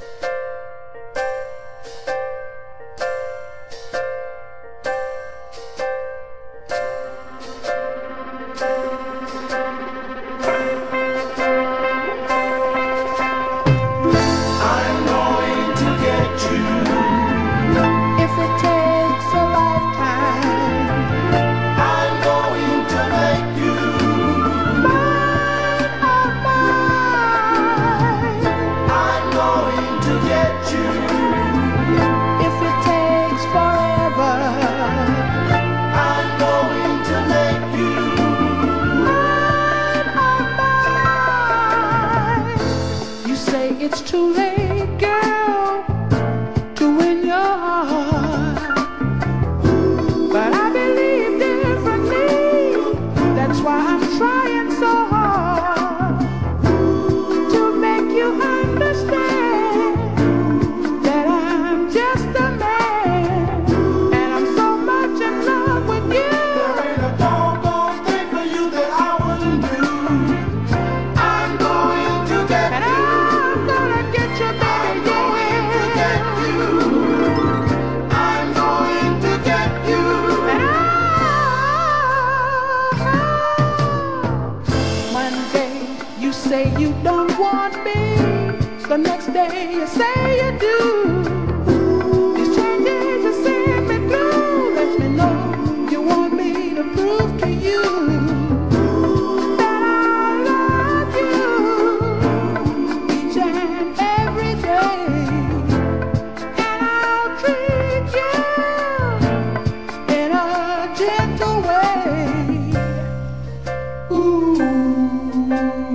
you It's too late, girl, to win your heart. But I believe differently. That's why I'm trying. say you don't want me. The next day you say you do. These changes you send me through let me know you want me to prove to you. gentle way. Ooh.